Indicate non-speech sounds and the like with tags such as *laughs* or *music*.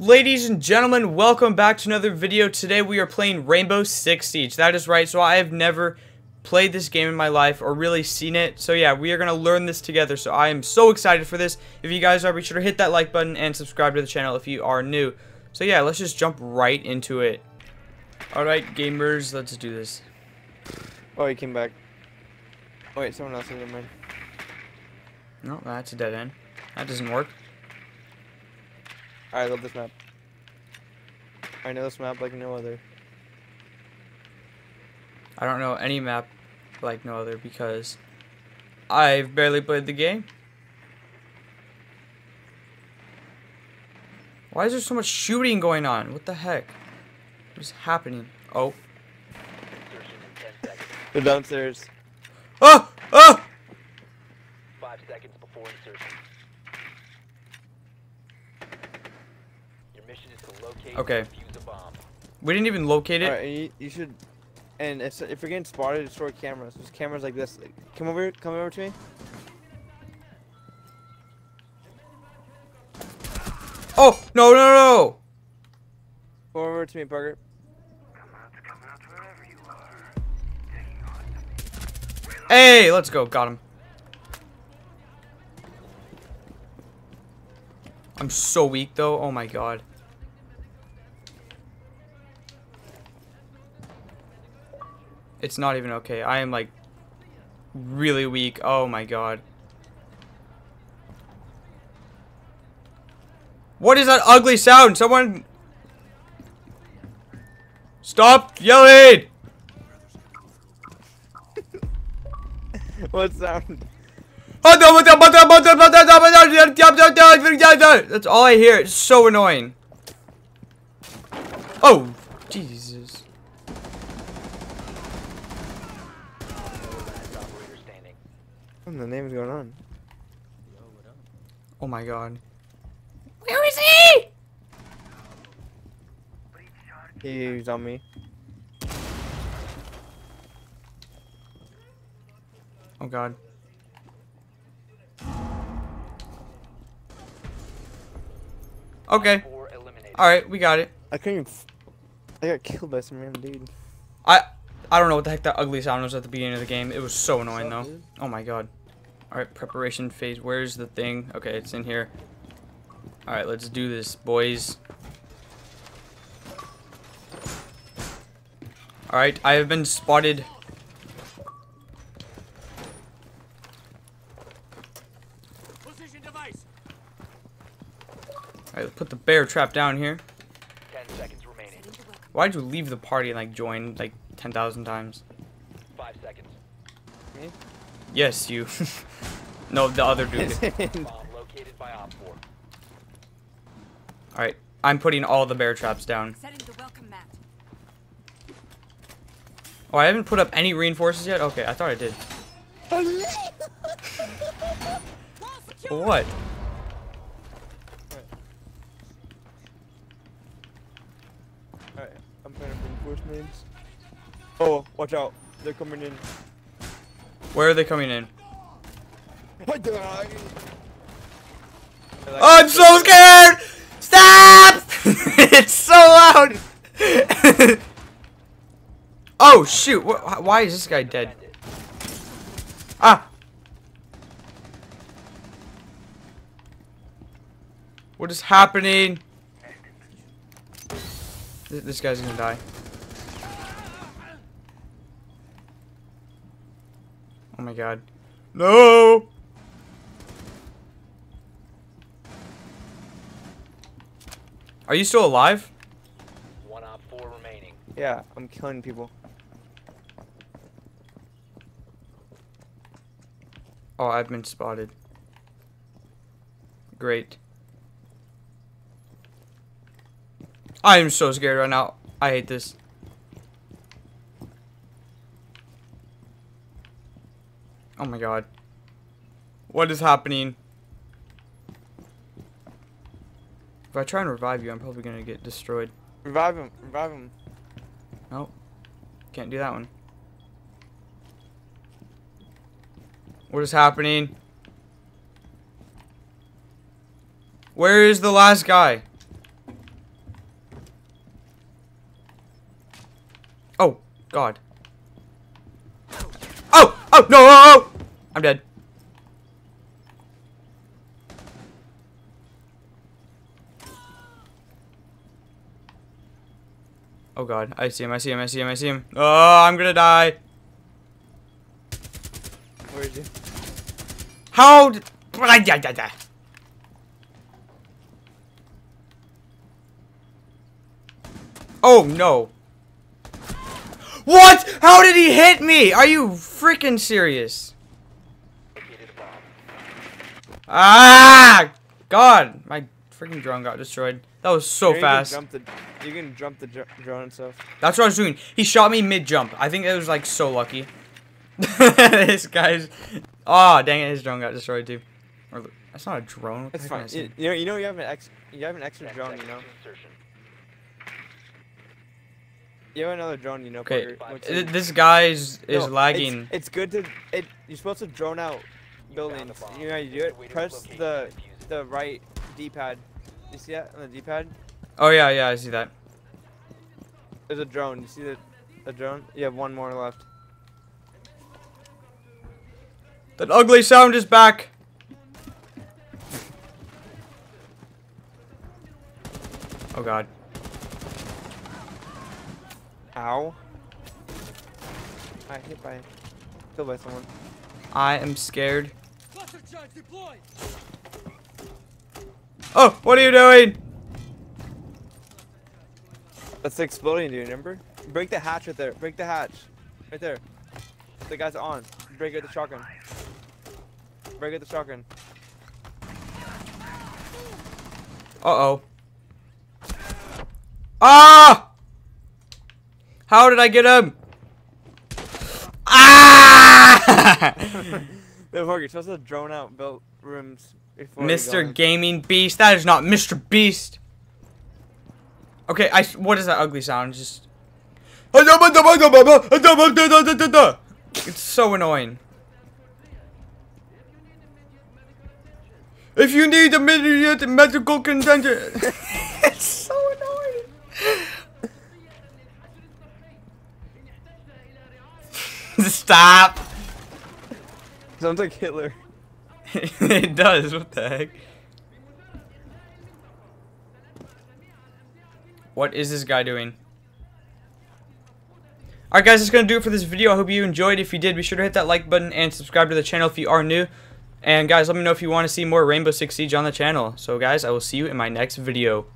Ladies and gentlemen, welcome back to another video. Today we are playing Rainbow Six Siege. That is right, so I have never played this game in my life or really seen it. So yeah, we are going to learn this together. So I am so excited for this. If you guys are, be sure to hit that like button and subscribe to the channel if you are new. So yeah, let's just jump right into it. Alright, gamers, let's do this. Oh, he came back. Oh, wait, someone else is in mine. No, that's a dead end. That doesn't work. I love this map. I know this map like no other. I don't know any map like no other because I've barely played the game. Why is there so much shooting going on? What the heck? What's happening? Oh. They're downstairs. Oh! Oh! Five seconds before insertion. Your mission is to locate Okay. and defuse a bomb. We didn't even locate it. Alright, you, you should. And if, if you're getting spotted, destroy cameras. There's cameras like this. Like, come over, come over to me. Oh! No, no, no! Come over to me, Parker. Hey, let's go. Got him. I'm so weak, though. Oh, my God. It's not even okay. I am, like, really weak. Oh, my God. What is that ugly sound? Someone... Stop yelling! *laughs* what sound? That's all I hear. It's so annoying. Oh, Jesus. What in the name is going on? Oh my god. Where is he? He's on me. Oh god. Okay. Alright, we got it. I couldn't even. F I got killed by some random dude. I I don't know what the heck that ugly sound was at the beginning of the game. It was so annoying though. Oh my god. Alright, preparation phase. Where's the thing? Okay, it's in here. Alright, let's do this, boys. Alright, I have been spotted. Alright, let's put the bear trap down here. Ten seconds remaining. Why'd you leave the party and like join like 10,000 times? Five seconds. Me? Yes, you. *laughs* no, the other dude. *laughs* Bomb located by OPFOR. Alright, I'm putting all the bear traps down. Setting the welcome mat. Oh, I haven't put up any reinforcements yet? Okay, I thought I did. *laughs* what? Alright, I'm trying to reinforcements. Oh, watch out. They're coming in. Where are they coming in? Died. *laughs* I'm so scared! Stop! *laughs* it's so loud! *laughs* oh, shoot. Why is this guy dead? Ah! What is happening? This guy's gonna die. Oh my god. No! Are you still alive? One Op 4 remaining. Yeah, I'm killing people. Oh, I've been spotted. Great. I am so scared right now. I hate this. Oh my god. What is happening? If I try and revive you, I'm probably gonna get destroyed. Revive him, revive him. Nope. Can't do that one. What is happening? Where is the last guy? Oh, God. Oh! Oh, no! Oh! oh. I'm dead. Oh god, I see him, I see him, I see him, I see him. Oh, I'm gonna die. Where is he? How did... Oh no. What? How did he hit me? Are you freaking serious? Located. Ah! God, my freaking drone got destroyed. That was so Or you fast. Can jump the, you can jump the dr- drone and stuff. That's what I was doing. He shot me mid jump. I think it was like so lucky. *laughs* this guy's. Oh dang it! His drone got destroyed too. Or, that's not a drone. What the It's heck am I fine. You, you know, you know, you have an ex, you have an extra 10 drone. You know, insertion. you have another drone. You know, Okay, Parker. What's th- it- this guy's is No, lagging. It's, it's good to. It. You're supposed to drone out You found buildings. You know how you do it? the way to Press the the right D-pad. You see that on the D-pad? Oh yeah, yeah, I see that. There's a drone. You see the a drone? You have one more left. That ugly sound is back. Oh god. Ow. I hit by, killed by someone. I am scared. Oh, what are you doing? That's the exploding dude. Remember? Break the hatch right there. Break the hatch. Right there. The guy's on. Break it the shotgun. Break it the shotgun. Uh-oh. Ah! How did I get him? Ah! You're supposed to drone out built rooms before Mr. Gaming Beast. That is not Mr. Beast. Okay, I. What is that ugly sound? Just. It's so annoying. If you need immediate medical contention. *laughs* it's so annoying. *laughs* Stop. Sounds like Hitler. *laughs* it does. What the heck? What is this guy doing? Alright guys, that's going to do it for this video. I hope you enjoyed. If you did, be sure to hit that like button and subscribe to the channel if you are new. And guys, let me know if you want to see more Rainbow Six Siege on the channel. So guys, I will see you in my next video.